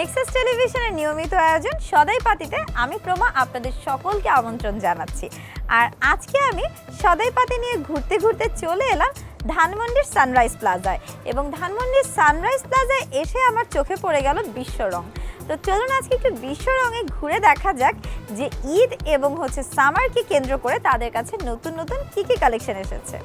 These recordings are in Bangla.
নেক্সাস টেলিভিশনের নিয়মিত আয়োজন সদাই পাতিতে আমি প্রমা আপনাদের সকলকে আমন্ত্রণ জানাচ্ছি। আর আজকে আমি সদাই পাতি নিয়ে ঘুরতে ঘুরতে চলে এলাম ধানমন্ডির সানরাইজ প্লাজায় এবং ধানমন্ডির সানরাইজ প্লাজায় এসে আমার চোখে পড়ে গেল বিশ্ব রং। তো চলুন আজকে একটু বিশ্ব রঙে ঘুরে দেখা যাক যে ঈদ এবং হচ্ছে সামারকে কেন্দ্র করে তাদের কাছে নতুন নতুন কী কী কালেকশন এসেছে।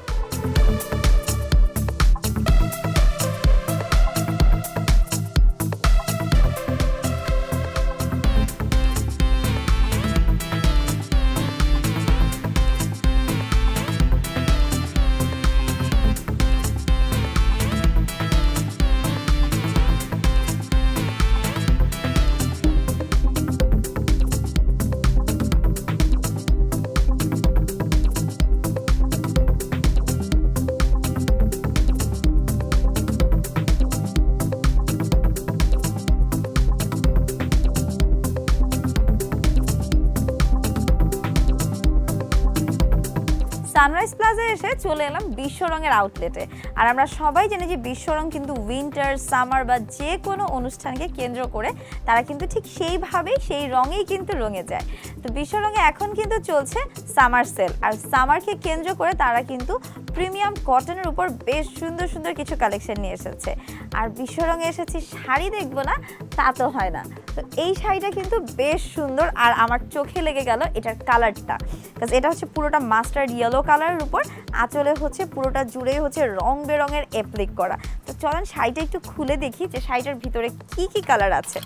এসে চলে এলাম বিশ্ব রঙের আউটলেটে আর আমরা সবাই জানি যে বিশ্ব রং কিন্তু উইন্টার সামার বা যে কোনো অনুষ্ঠানকে কেন্দ্র করে তারা কিন্তু ঠিক সেইভাবেই, সেই রঙেই কিন্তু রঙে যায়। তো বিশ্ব রঙে এখন কিন্তু চলছে সামার সেল আর সামারকে কেন্দ্র করে তারা কিন্তু প্রিমিয়াম কটনের উপর বেশ সুন্দর সুন্দর কিছু কালেকশন নিয়ে এসেছে। আর বিশ্ব রঙে এসেছি শাড়ি দেখব না, তা তো হয় না। তো এই শাড়িটা কিন্তু বেশ সুন্দর আর আমার চোখে লেগে গেল এটার কালারটা কারণ এটা হচ্ছে পুরোটা মাস্টার্ড ইয়েলো কালারের উপর, আঁচলে হচ্ছে পুরোটা জুড়েই হচ্ছে রং বেরঙের অ্যাপ্লিক করা। তো চলেন শাড়িটা একটু খুলে দেখি যে শাড়িটার ভিতরে কি কি কালার আছে।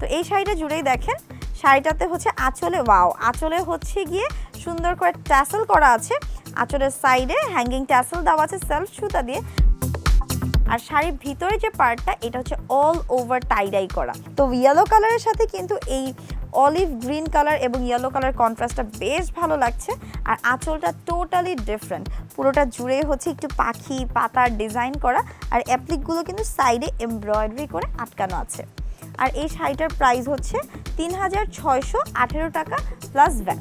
তো এই শাড়িটা জুড়েই দেখেন শাড়িটাতে হচ্ছে আঁচলে ওয়াও আঁচলে হচ্ছে গিয়ে সুন্দর করে ট্যাসেল করা আছে। আঁচলের সাইডে হ্যাঙ্গিং ট্যাসেল দেওয়া আছে সেলফ সুতা দিয়ে। আর শাড়ির ভিতরে যে পার্টটা এটা হচ্ছে অল ওভার টাইডাই করা। তো ইয়েলো কালারের সাথে কিন্তু এই অলিভ গ্রিন কালার এবং ইয়েলো কালার কন্ট্রাস্টটা বেশ ভালো লাগছে। আর আঁচলটা টোটালি ডিফারেন্ট পুরোটা জুড়ে হচ্ছে একটু পাখি পাতার ডিজাইন করা। আর অ্যাপ্লিকগুলো কিন্তু সাইডে এমব্রয়ডারি করে আটকানো আছে। আর এই শাড়িটার প্রাইস হচ্ছে তিন হাজার ছয়শো আঠেরো টাকা প্লাস ব্যাট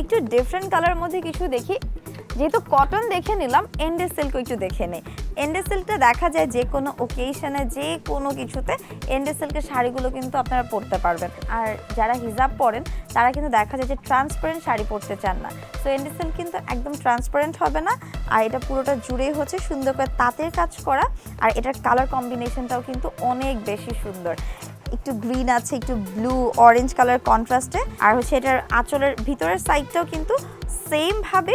একটু ডিফারেন্ট কালার মধ্যে কিছু দেখি। যেহেতু কটন দেখে নিলাম এন্ডে সিল্কও একটু দেখে নেই। এন্ডে সিল্কটা দেখা যায় যে কোনো ওকেশনে যে কোনো কিছুতে এন্ডে সিল্কের শাড়িগুলো কিন্তু আপনারা পরতে পারবেন। আর যারা হিজাব পরেন, তারা কিন্তু দেখা যায় যে ট্রান্সপারেন্ট শাড়ি পরতে চান না। তো এন্ডে সিল্ক কিন্তু একদম ট্রান্সপারেন্ট হবে না, আর এটা পুরোটা জুড়েই হচ্ছে সুন্দর করে তাঁতের কাজ করা, আর এটার কালার কম্বিনেশনটাও কিন্তু অনেক বেশি সুন্দর। একটু গ্রিন আছে, একটু ব্লু অরেঞ্জ কালার কন্ট্রাস্টে আর হচ্ছে এটার আঁচলের ভিতরের সাইডটাও কিন্তু সেম ভাবে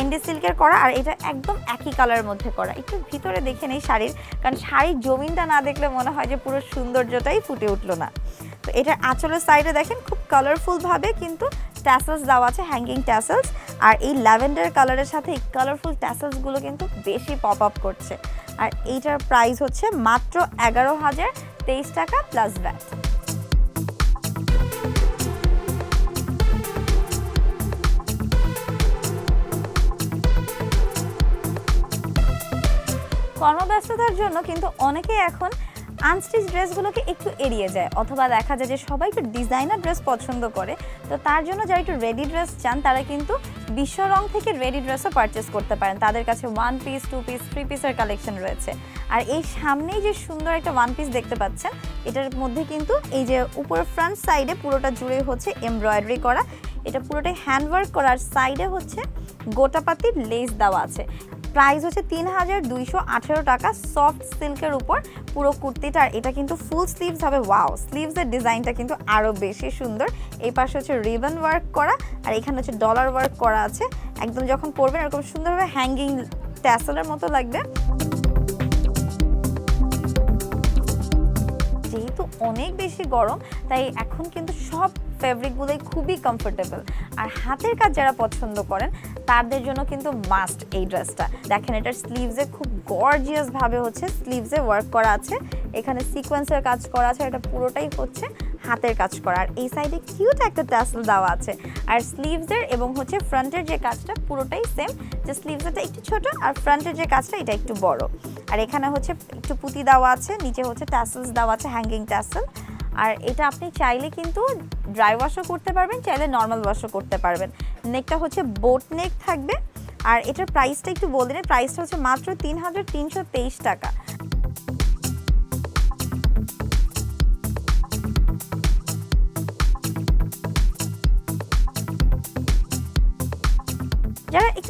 এন্ডি সিল্কের করা আর এটা একদম একই কালারের মধ্যে করা। একটু ভিতরে দেখে নেই শাড়ির, কারণ শাড়ির জমিনটা না দেখলে মনে হয় যে পুরো সৌন্দর্যটাই ফুটে উঠল না। তো এটার আঁচলের সাইডে দেখেন, খুব কালারফুলভাবে কিন্তু ট্যাসেলস দেওয়া আছে হ্যাঙ্গিং ট্যাসেলস আর এই ল্যাভেন্ডার কালারের সাথে এই কালারফুল ট্যাসেলসগুলো কিন্তু বেশি পপ আপ করছে। আর এইটার প্রাইস হচ্ছে মাত্র এগারো হাজার তেইশ টাকা প্লাস ভ্যাট কর্মব্যস্ততার জন্য কিন্তু অনেকে এখন আনস্টিচ ড্রেসগুলোকে একটু এড়িয়ে যায়, অথবা দেখা যায় যে সবাই একটু ডিজাইনার ড্রেস পছন্দ করে, তো তার জন্য যারা একটু রেডি ড্রেস চান, তারা কিন্তু বিশ্ব রং থেকে রেডি ড্রেসও পারচেস করতে পারেন। তাদের কাছে one piece two piece three পিসের কালেকশন রয়েছে। আর এই সামনেই যে সুন্দর একটা ওয়ান পিস দেখতে পাচ্ছেন, এটার মধ্যে কিন্তু এই যে উপর ফ্রন্ট সাইডে পুরোটা জুড়ে হচ্ছে এমব্রয়ডারি করা। এটা পুরোটাই হ্যান্ডওয়ার্ক করার সাইডে হচ্ছে গোটাপাতির লেস দেওয়া আছে। প্রাইস হচ্ছে তিন হাজার দুইশো আঠেরো টাকা সফট সিল্কের উপর পুরো কুর্তিটা এটা কিন্তু ফুল স্লিভস হবে। ওয়াও, স্লিভসের ডিজাইনটা কিন্তু আরও বেশি সুন্দর। এই পাশে হচ্ছে রিবন ওয়ার্ক করা আর এখানে হচ্ছে ডলার ওয়ার্ক করা আছে। একদম যখন পরবেন এরকম সুন্দরভাবে হ্যাঙ্গিং ট্যাসেলের মতো লাগবে। যেহেতু অনেক বেশি গরম, তাই এখন কিন্তু সব ফেব্রিকগুলোই খুবই কমফোর্টেবল আর হাতের কাজ যারা পছন্দ করেন তাদের জন্য কিন্তু মাস্ট এই ড্রেসটা দেখেন, এটার স্লিভসে খুব গর্জিয়াস ভাবে হচ্ছে স্লিভসে ওয়ার্ক করা আছে। এখানে সিকোয়েন্সের কাজ করা আছে এটা পুরোটাই হচ্ছে হাতের কাজ করা। আর এই সাইডে কিউট একটা টাসেল দেওয়া আছে। আর স্লিভসের এবং হচ্ছে ফ্রন্টের যে কাজটা পুরোটাই সেম যে স্লিভসটা একটু ছোট আর ফ্রন্টের যে কাজটা এটা একটু বড়। আর এখানে হচ্ছে একটু পুঁতি দেওয়া আছে, নিচে হচ্ছে টাসেলস দেওয়া আছে হ্যাঙ্গিং টাসেল আর এটা আপনি চাইলে কিন্তু ড্রাই ওয়াশও করতে পারবেন, চাইলে নর্মাল ওয়াশও করতে পারবেন। নেকটা হচ্ছে বোট নেক থাকবে। আর এটার প্রাইসটা একটু বলে দিন প্রাইসটা হচ্ছে মাত্র তিন হাজার তিনশো তেইশ টাকা।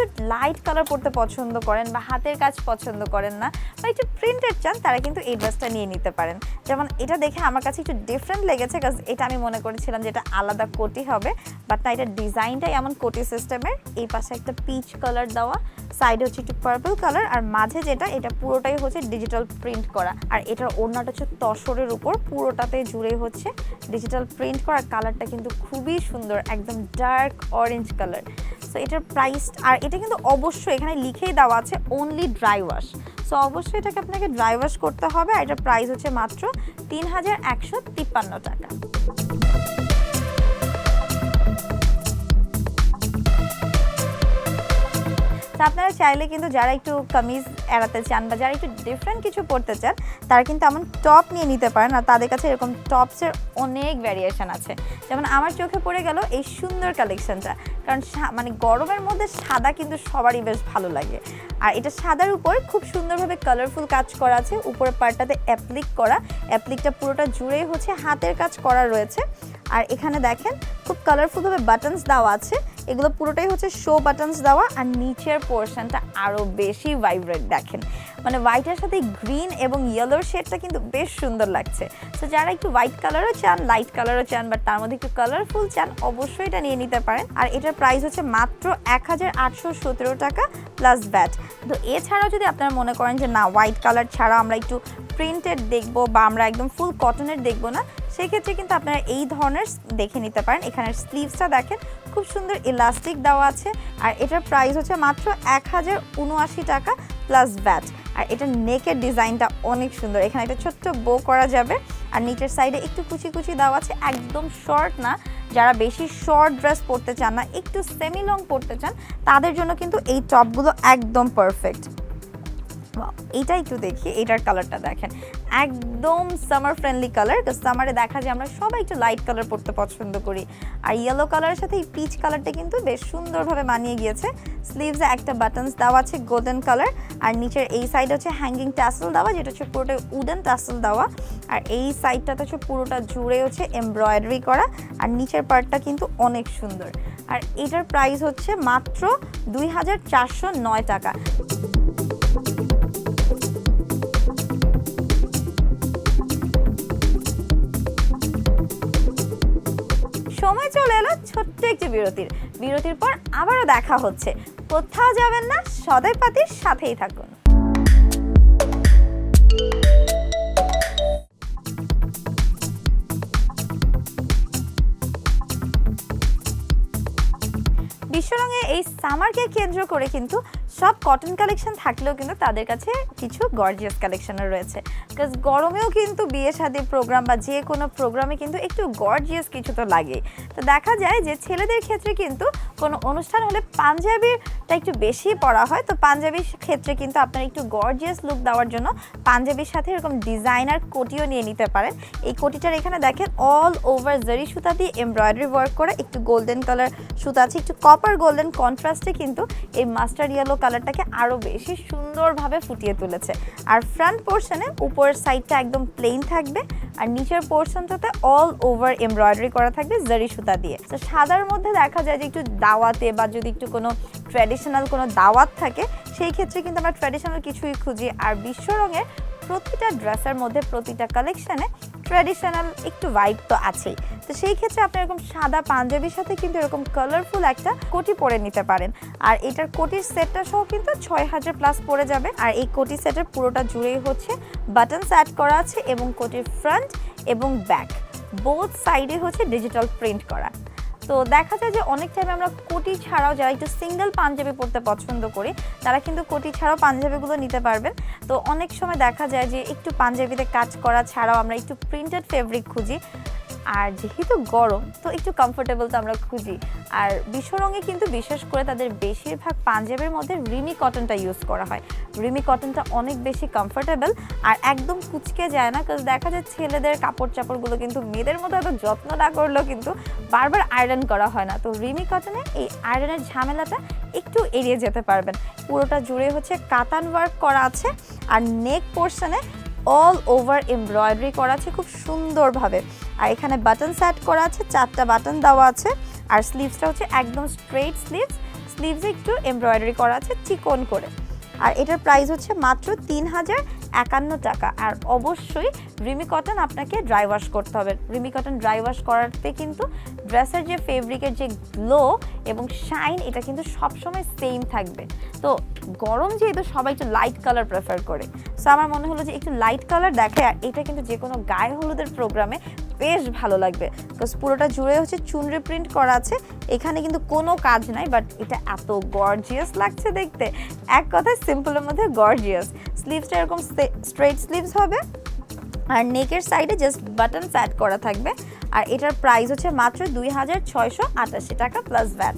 একটু লাইট কালার পরতে পছন্দ করেন বা হাতের কাজ পছন্দ করেন না বা একটু প্রিন্টেড চান, তারা কিন্তু এই ড্রেসটা নিয়ে নিতে পারেন। যেমন এটা দেখে আমার কাছে একটু ডিফারেন্ট লেগেছে কাজ এটা আমি মনে করেছিলাম যে এটা আলাদা কোটি হবে বাট না, এটা ডিজাইনটাই এমন কোটি সিস্টেমের এই পাশে একটা পিচ কালার দেওয়া সাইডে হচ্ছে একটু পার্পল কালার আর মাঝে যেটা, এটা পুরোটাই হচ্ছে ডিজিটাল প্রিন্ট করা। আর এটার ওড়নাটা হচ্ছে তসরের উপর, পুরোটাতে জুড়ে হচ্ছে ডিজিটাল প্রিন্ট করা কালারটা কিন্তু খুবই সুন্দর, একদম ডার্ক অরেঞ্জ কালার সো এটার প্রাইস আর এটা কিন্তু অবশ্যই এখানে লিখেই দেওয়া আছে অনলি ড্রাই ওয়াশ সো অবশ্যই এটাকে আপনাকে ড্রাই ওয়াশ করতে হবে আর এটার প্রাইস হচ্ছে মাত্র তিন হাজার একশো তিপ্পান্ন টাকা। আপনারা চাইলে কিন্তু যারা একটু কামিজ এড়াতে চান বা যারা একটু ডিফারেন্ট কিছু পড়তে চান, তারা কিন্তু এমন টপ নিয়ে নিতে পারেন আর তাদের কাছে এরকম টপসের অনেক ভ্যারিয়েশন আছে। যেমন আমার চোখে পড়ে গেল এই সুন্দর কালেকশনটা কারণ মানে গরমের মধ্যে সাদা কিন্তু সবারই বেশ ভালো লাগে। আর এটা সাদার উপর খুব সুন্দরভাবে কালারফুল কাজ করা আছে। উপরের পার্টটাতে অ্যাপ্লিক করা। অ্যাপ্লিকটা পুরোটা জুড়েই হচ্ছে হাতের কাজ করা রয়েছে। আর এখানে দেখেন, খুব কালারফুলভাবে বাটনস দেওয়া আছে। এগুলো পুরোটাই হচ্ছে শো বাটনস দেওয়া আর নিচের পোর্শনটা আরও বেশি ভাইব্রেট দেখেন। মানে হোয়াইটের সাথে গ্রিন এবং ইয়েলোর শেডটা কিন্তু বেশ সুন্দর লাগছে। তো যারা একটু হোয়াইট কালারও চান লাইট কালারও চান বাট তার মধ্যে একটু কালারফুল চান, অবশ্যই এটা নিয়ে নিতে পারেন। আর এটার প্রাইস হচ্ছে মাত্র এক হাজার আটশো সতেরো টাকা প্লাস ব্যাট তো এছাড়াও যদি আপনারা মনে করেন যে না হোয়াইট কালার ছাড়া আমরা একটু প্রিন্টেড দেখব বা আমরা একদম ফুল কটনের দেখব না, সেক্ষেত্রে কিন্তু আপনারা এই ধরনের দেখে নিতে পারেন। এখানের স্লিভসটা দেখেন খুব সুন্দর ইলাস্টিক দেওয়া আছে। আর এটার প্রাইস হচ্ছে মাত্র এক হাজার উনআশি টাকা প্লাস ব্যাট আর এটা নেকের ডিজাইনটা অনেক সুন্দর। এখানে একটা ছোট্ট বো করা যাবে। আর নিচের সাইডে একটু কুচি কুচি দেওয়া আছে। একদম শর্ট না। যারা বেশি শর্ট ড্রেস পরতে চান না, একটু সেমি লং পরতে চান, তাদের জন্য কিন্তু এই টপগুলো একদম পারফেক্ট এইটা একটু দেখি এটার কালারটা দেখেন। একদম সামার ফ্রেন্ডলি কালার সামারে দেখা যায় আমরা সবাই একটু লাইট কালার পরতে পছন্দ করি। আর ইয়েলো কালারের সাথে এই পিচ কালারটা কিন্তু বেশ সুন্দরভাবে মানিয়ে গিয়েছে। স্লিভসে একটা বাটনস দেওয়া আছে গোল্ডেন কালার আর নিচের এই সাইড হচ্ছে হ্যাঙ্গিং ট্যাসেল দেওয়া, যেটা হচ্ছে পুরোটা উডেন ট্যাসেল দেওয়া। আর এই সাইডটাতে হচ্ছে পুরোটা জুড়ে হচ্ছে এমব্রয়ডারি করা, আর নিচের পার্টটা কিন্তু অনেক সুন্দর। আর এটার প্রাইস হচ্ছে মাত্র দুই হাজার চারশো নয় টাকা। সময় চলে এলো ছোট্ট একটি বিরতির। বিরতির পর আবারও দেখা হচ্ছে। কোথাও যাবেন না, সদয় পাতির সাথেই থাকুন। বিশ্বরঙে এই সামারকে কেন্দ্র করে কিন্তু সব কটন কালেকশন থাকলেও কিন্তু তাদের কাছে কিছু গর্জিয়াস কালেকশনও রয়েছে। বিকজ গরমেও কিন্তু বিয়ে শাদী প্রোগ্রাম বা যে কোনো প্রোগ্রামে কিন্তু একটু গর্জিয়াস কিছু তো লাগে তো দেখা যায় যে ছেলেদের ক্ষেত্রে কিন্তু কোনো অনুষ্ঠান হলে পাঞ্জাবিটা একটু বেশি পরা হয়। তো পাঞ্জাবির ক্ষেত্রে কিন্তু আপনারা একটু গর্জিয়াস লুক দেওয়ার জন্য পাঞ্জাবির সাথে এরকম ডিজাইনার কোটিও নিয়ে নিতে পারেন। এই কোটিটার এখানে দেখেন অল ওভার জারি সুতা দিয়ে এমব্রয়ডারি ওয়ার্ক করা, একটু গোল্ডেন কালার সুতা আছে, একটু কপার গোল্ডেন কন্ট্রাস্টে কিন্তু এই মাস্টার ইয়েলো কালারটাকে আরও বেশি সুন্দরভাবে ফুটিয়ে তুলেছে। আর ফ্রন্ট পোর্শনে উপরের সাইডটা একদম প্লেন থাকবে, আর নিচের পোর্শনটাতে অল ওভার এমব্রয়ডারি করা থাকবে জারি সুতা দিয়ে। তো সাদার মধ্যে দেখা যায় যে একটু দাওয়াতে বা যদি একটু কোনো ট্র্যাডিশনাল কোনো দাওয়াত থাকে, সেই ক্ষেত্রে কিন্তু আমরা ট্র্যাডিশনাল কিছুই খুঁজি। আর বিশ্ব রঙের প্রতিটা ড্রেসের মধ্যে প্রতিটা কালেকশানে ট্র্যাডিশনাল একটু ভাইব তো আছেই। তো সেই ক্ষেত্রে আপনি এরকম সাদা পাঞ্জাবির সাথে কিন্তু এরকম কালারফুল একটা কোটি পরে নিতে পারেন। আর এটার কোটির সেটটা সহ কিন্তু ছয় হাজার প্লাস পরে যাবে। আর এই কোটি সেটের পুরোটা জুড়েই হচ্ছে বাটনস অ্যাড করা আছে এবং কোটির ফ্রন্ট এবং ব্যাক বোথ সাইডে হচ্ছে ডিজিটাল প্রিন্ট করা। তো দেখা যায় যে অনেক টাইমে আমরা কোটি ছাড়াও যারা একটু সিঙ্গেল পাঞ্জাবি পরতে পছন্দ করি, তারা কিন্তু কোটি ছাড়াও পাঞ্জাবিগুলো নিতে পারবেন। তো অনেক সময় দেখা যায় যে একটু পাঞ্জাবিতে কাজ করা ছাড়াও আমরা একটু প্রিন্টেড ফেব্রিক খুঁজি। আর যেহেতু গরম, তো একটু কমফোর্টেবল তো আমরা খুঁজি। আর বিশ্বরঙে কিন্তু বিশেষ করে তাদের বেশিরভাগ পাঞ্জাবের মধ্যে রিমি কটনটা ইউজ করা হয়। রিমি কটনটা অনেক বেশি কমফোর্টেবল আর একদম কুচকে যায় না কারণ দেখা যায় ছেলেদের কাপড় চাপড়গুলো কিন্তু মেয়েদের মতো এত যত্ন না করলেও কিন্তু বারবার আয়রন করা হয় না। তো রিমি কটনে এই আয়রনের ঝামেলাটা একটু এড়িয়ে যেতে পারবেন। পুরোটা জুড়ে হচ্ছে কাতান ওয়ার্ক করা আছে আর নেক পোর্শনে অল ওভার এমব্রয়ডারি করা আছে খুব সুন্দরভাবে। আর এখানে বাটন সেট করা আছে, চারটা বাটন দেওয়া আছে। আর স্লিভসটা হচ্ছে একদম স্ট্রেট স্লিভস স্লিভসে একটু এমব্রয়ডারি করা আছে, চিকন করে। আর এটার প্রাইস হচ্ছে মাত্র তিন হাজার একান্ন টাকা। আর অবশ্যই রিমি কটন আপনাকে ড্রাই ওয়াশ করতে হবে। রিমি কটন ড্রাই ওয়াশ করাতে কিন্তু ড্রেসের যে ফেব্রিকের যে গ্লো এবং শাইন এটা কিন্তু সবসময় সেম থাকবে। তো গরম যেহেতু সবাই একটু লাইট কালার প্রেফার করে। সো আমার মনে হলো যে একটু লাইট কালার দেখে, আর এটা কিন্তু যে কোনো গায়ে হলুদের প্রোগ্রামে বেশ ভালো লাগবে। বিকজ পুরোটা জুড়ে হচ্ছে চুনরি প্রিন্ট করা আছে। এখানে কিন্তু কোনো কাজ নাই বাট এটা এত গর্জিয়াস লাগছে দেখতে। এক কথায় সিম্পলের মধ্যে গর্জিয়াস স্লিভসটা এরকম স্ট্রেট স্লিভস হবে। আর নেকের সাইডে জাস্ট বাটন অ্যাড করা থাকবে। আর এটার প্রাইস হচ্ছে মাত্র দুই হাজার ছয়শো আটাশি টাকা প্লাস ভ্যাট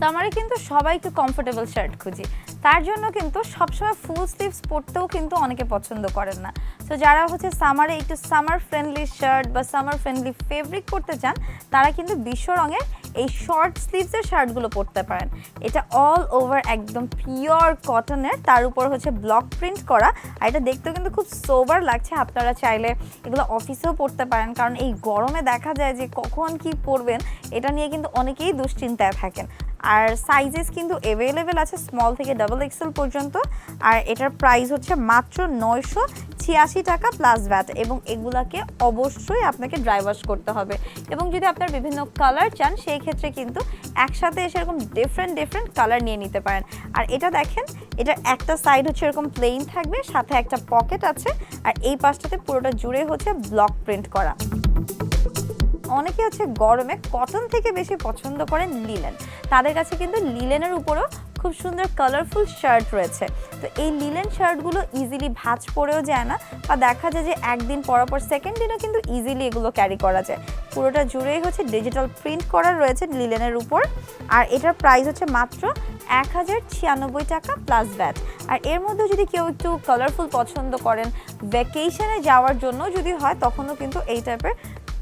সামারে কিন্তু সবাই একটু কমফোর্টেবল শার্ট খুঁজি। তার জন্য কিন্তু সবসময় ফুল স্লিভস পরতেও কিন্তু অনেকে পছন্দ করেন না। তো যারা হচ্ছে সামারে একটু সামার ফ্রেন্ডলি শার্ট বা সামার ফ্রেন্ডলি ফেব্রিক পরতে চান, তারা কিন্তু বিশ্ব রঙের এই শর্ট স্লিভসের শার্টগুলো পরতে পারেন। এটা অল ওভার একদম পিওর কটনের তার উপর হচ্ছে ব্লক প্রিন্ট করা। আর এটা দেখতেও কিন্তু খুব সোবার লাগছে, আপনারা চাইলে এগুলো অফিসেও পরতে পারেন। কারণ এই গরমে দেখা যায় যে কখন কি পরবেন, এটা নিয়ে কিন্তু অনেকেই দুশ্চিন্তায় থাকেন। আর সাইজেস কিন্তু অ্যাভেলেবেল আছে স্মল থেকে ডাবল এক্সেল পর্যন্ত। আর এটার প্রাইস হচ্ছে মাত্র নয়শো ছিয়াশি টাকা প্লাস ভ্যাট এবং এগুলাকে অবশ্যই আপনাকে ড্রাই ওয়াশ করতে হবে। এবং যদি আপনার বিভিন্ন কালার চান, সেই ক্ষেত্রে কিন্তু একসাথে এসে এরকম ডিফারেন্ট ডিফারেন্ট কালার নিয়ে নিতে পারেন। আর এটা দেখেন, এটার একটা সাইড হচ্ছে এরকম প্লেন থাকবে, সাথে একটা পকেট আছে। আর এই পাশটাতে পুরোটা জুড়ে হচ্ছে ব্লক প্রিন্ট করা। অনেকে হচ্ছে গরমে কটন থেকে বেশি পছন্দ করেন লিলেন তাদের কাছে কিন্তু লিলেনের উপরও খুব সুন্দর কালারফুল শার্ট রয়েছে। তো এই লিলেন শার্টগুলো ইজিলি ভাঁজ পরেও যায় না, বা দেখা যায় যে একদিন পর পর সেকেন্ড দিনও কিন্তু ইজিলি এগুলো ক্যারি করা যায়। পুরোটা জুড়েই হচ্ছে ডিজিটাল প্রিন্ট করা রয়েছে লিলেনের উপর। আর এটার প্রাইস হচ্ছে মাত্র এক হাজার ছিয়ানব্বই টাকা প্লাস ব্যাট আর এর মধ্যে যদি কেউ একটু কালারফুল পছন্দ করেন ভ্যাকেশনে যাওয়ার জন্য যদি হয়, তখনও কিন্তু এই টাইপের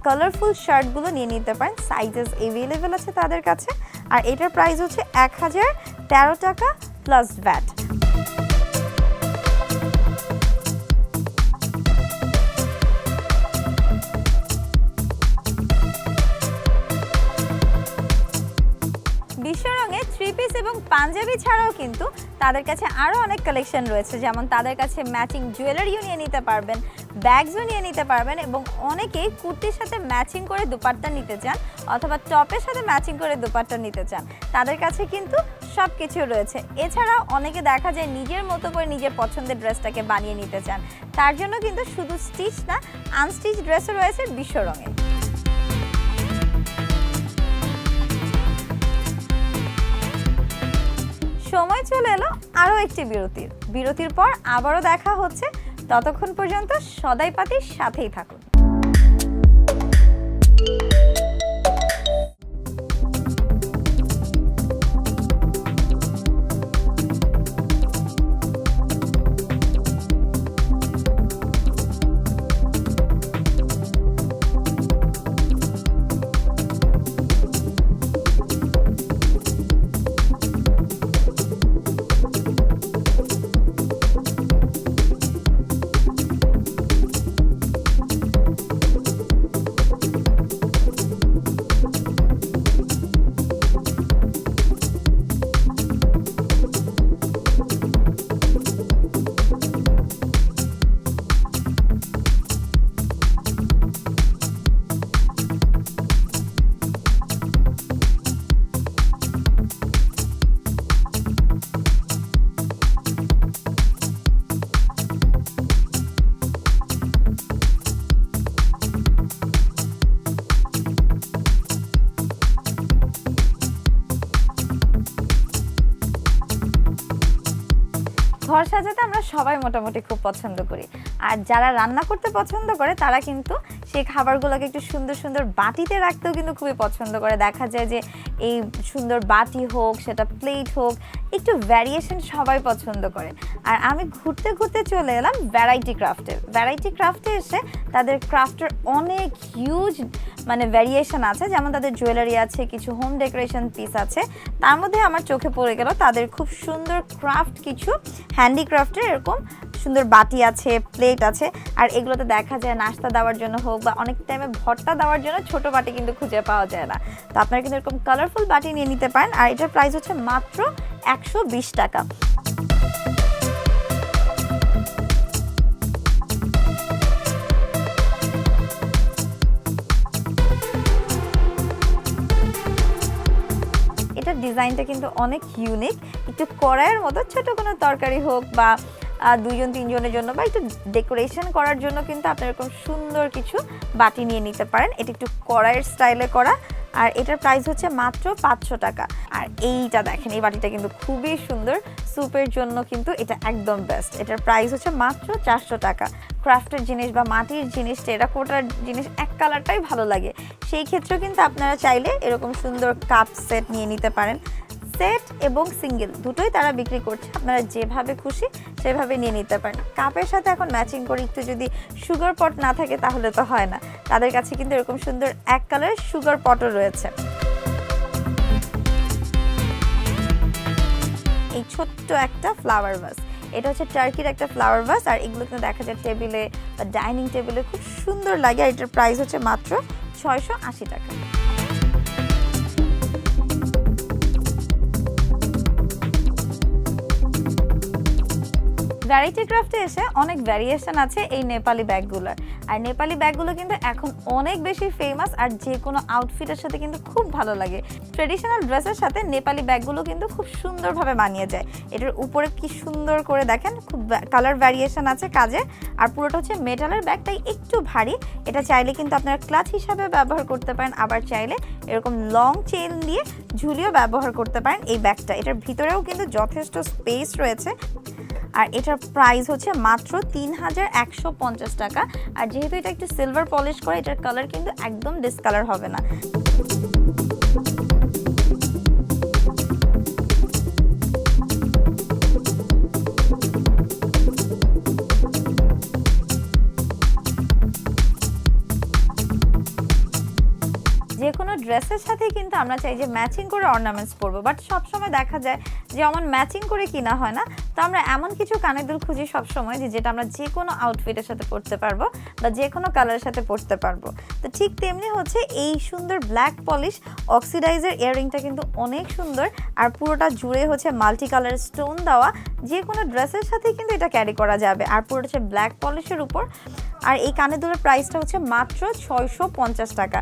কালারফুল শার্টগুলো নিয়ে নিতে পারেন। সাইজেস এভেলেবেল আছে তাদের কাছে। আর এটার প্রাইস হচ্ছে এক হাজার তেরো টাকা প্লাস ভ্যাট থ্রি পিস এবং পাঞ্জাবি ছাড়াও কিন্তু তাদের কাছে আরও অনেক কালেকশন রয়েছে। যেমন তাদের কাছে ম্যাচিং জুয়েলারিও নিয়ে নিতে পারবেন। ব্যাগসও নিয়ে নিতে পারবেন এবং অনেকেই কুর্তির সাথে ম্যাচিং করে দুপাট্টা নিতে চান অথবা টপের সাথে ম্যাচিং করে দুপাট্টা নিতে চান। তাদের কাছে কিন্তু সব কিছু রয়েছে। এছাড়াও অনেকে দেখা যায় নিজের মতো করে নিজের পছন্দের ড্রেসটাকে বানিয়ে নিতে চান। তার জন্য কিন্তু শুধু স্টিচ না, আনস্টিচ ড্রেসও রয়েছে বিশ্ব রঙে। সময় চলে এলো আরও একটি বিরতির। বিরতির পর আবারও দেখা হচ্ছে ততক্ষণ পর্যন্ত সদাই পাতির সাথেই থাকুন। খাবার সাজাতে আমরা সবাই মোটামুটি খুব পছন্দ করি। আর যারা রান্না করতে পছন্দ করে, তারা কিন্তু সেই খাবারগুলোকে একটু সুন্দর সুন্দর বাটিতে রাখতেও কিন্তু খুবই পছন্দ করে। দেখা যায় যে এই সুন্দর বাটি হোক, সেটা প্লেট হোক, একটু ভ্যারিয়েশন সবাই পছন্দ করে। আর আমি ঘুরতে ঘুরতে চলে এলাম ভ্যারাইটি ক্রাফটে ভ্যারাইটি ক্রাফটে এসে তাদের ক্রাফটের অনেক হিউজ মানে ভ্যারিয়েশন আছে। যেমন তাদের জুয়েলারি আছে, কিছু হোম ডেকোরেশন পিস আছে। তার মধ্যে আমার চোখে পড়ে গেল তাদের খুব সুন্দর ক্রাফট কিছু হ্যান্ডিক্রাফটের এরকম সুন্দর বাটি আছে প্লেট আছে, আর এগুলোতে দেখা যায় নাস্তা দেওয়ার জন্য হোক বা অনেক টাইমে ভর্তা দেওয়ার জন্য ছোট বাটি কিন্তু খুঁজে পাওয়া যায় না। তো আপনারা কিন্তু এরকম কালারফুল বাটি নিয়ে নিতে পারেন, আর এটার প্রাইস হচ্ছে মাত্র একশো বিশ টাকা। ডিজাইনটা কিন্তু অনেক ইউনিক একটু কড়াইয়ের মতো, ছোট কোনো তরকারি হোক বা দুইজন, তিনজনের জন্য বা একটু ডেকোরেশন করার জন্য কিন্তু আপনি এরকম সুন্দর কিছু বাটি নিয়ে নিতে পারেন। এটা একটু কড়াইয়ের স্টাইলে করা। আর এটার প্রাইস হচ্ছে মাত্র পাঁচশো টাকা। আর এইটা দেখেন, এই বাটিটা কিন্তু খুবই সুন্দর। স্যুপের জন্য কিন্তু এটা একদম বেস্ট এটার প্রাইস হচ্ছে মাত্র চারশো টাকা। ক্রাফটের জিনিস বা মাটির জিনিস টেরাকোটার জিনিস, এক কালারটাই ভালো লাগে। সেই ক্ষেত্রেও কিন্তু আপনারা চাইলে এরকম সুন্দর কাপ সেট নিয়ে নিতে পারেন। এবং সিঙ্গেল। দুটোই তারা বিক্রি করছে। আপনারা যেভাবে খুশি সেভাবে নিয়ে নিতে পারেন। কাপের সাথে এখন ম্যাচিং করে একটু যদি সুগার পট না থাকে তাহলে তো হয় না। তাদের কাছে কিন্তু এরকম সুন্দর এক কালারের সুগার পটও রয়েছে। এই ছোট্ট একটা ফ্লাওয়ার ভাস এটা হচ্ছে টার্কির একটা ফ্লাওয়ার ভাস আর এগুলো কিন্তু দেখা যায় টেবিলে বা ডাইনিং টেবিলে খুব সুন্দর লাগে। আর এটার প্রাইস হচ্ছে মাত্র ছয়শো আশি টাকা। ভ্যারাইটি ক্রাফটে এসে অনেক ভ্যারিয়েশন আছে এই নেপালি ব্যাগগুলোর। আর নেপালি ব্যাগগুলো কিন্তু এখন অনেক বেশি ফেমাস আর যে কোনো আউটফিটের সাথে কিন্তু খুব ভালো লাগে। ট্রেডিশনাল ড্রেসের সাথে নেপালি ব্যাগগুলো কিন্তু খুব সুন্দরভাবে মানিয়ে যায়। এটার উপরে কি সুন্দর করে দেখেন, খুব কালার ভ্যারিয়েশন আছে কাজে। আর পুরোটা হচ্ছে মেটালের ব্যাগ তাই একটু ভারী। এটা চাইলে কিন্তু আপনারা ক্লাচ হিসাবে ব্যবহার করতে পারেন। আবার চাইলে এরকম লং চেন দিয়ে ঝুলিও ব্যবহার করতে পারেন এই ব্যাগটা। এটার ভিতরেও কিন্তু যথেষ্ট স্পেস রয়েছে। আর এটার প্রাইস হচ্ছে মাত্র তিন হাজার একশো পঞ্চাশ টাকা। আর যেহেতু এটা একটু সিলভার পলিশ করে, এটার কালার কিন্তু একদম ডিসকালার হবে না। ড্রেসের সাথে কিন্তু আমরা চাই যে ম্যাচিং করে অর্নামেন্টস পরবো। বাট সবসময় দেখা যায় যে আমার ম্যাচিং করে কিনা হয় না। তো আমরা এমন কিছু কানের দুল খুঁজি সবসময় যে যেটা আমরা যে কোনো আউটফিটের সাথে পরতে পারব বা যে কোনো কালারের সাথে পরতে পারব। তো ঠিক তেমনি হচ্ছে এই সুন্দর ব্ল্যাক পলিশ অক্সিডাইজার ইয়াররিংটা কিন্তু অনেক সুন্দর। আর পুরোটা জুড়ে হচ্ছে মাল্টি কালার স্টোন দেওয়া। যে কোনো ড্রেসের সাথে কিন্তু এটা ক্যারি করা যাবে। আর পুরোটা হচ্ছে ব্ল্যাক পলিশের উপর। আর এই কানের দুলের প্রাইসটা হচ্ছে মাত্র ছয়শো পঞ্চাশ টাকা।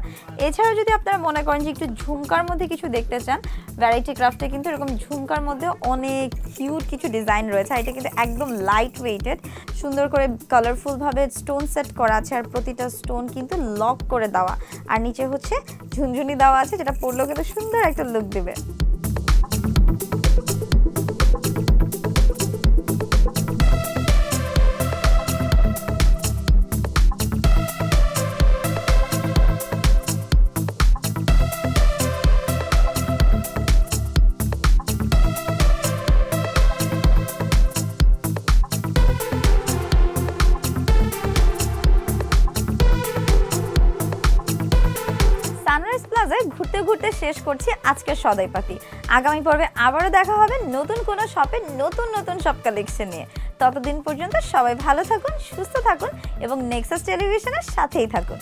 এছাড়াও যদি আপনারা মনে করেন যে একটু ঝুমকার মধ্যে কিছু দেখতে চান ভ্যারাইটি ক্রাফটে কিন্তু এরকম ঝুমকার মধ্যে অনেক কিউট কিছু ডিজাইন রয়েছে, আর এটা কিন্তু একদম লাইট ওয়েটেড সুন্দর করে কালারফুলভাবে স্টোন সেট করা আছে, আর প্রতিটা স্টোন কিন্তু লক করে দেওয়া। আর নিচে হচ্ছে ঝুনঝুনি দেওয়া আছে, যেটা পরলেও কিন্তু সুন্দর একটা লুক দেবে। শেষ করছি আজকের সদাই পাতি আগামী পর্বে আবারও দেখা হবে নতুন কোনো শপে নতুন নতুন সব কালেকশন নিয়ে। ততদিন পর্যন্ত সবাই ভালো থাকুন, সুস্থ থাকুন এবং নেক্সাস টেলিভিশনের সাথেই থাকুন।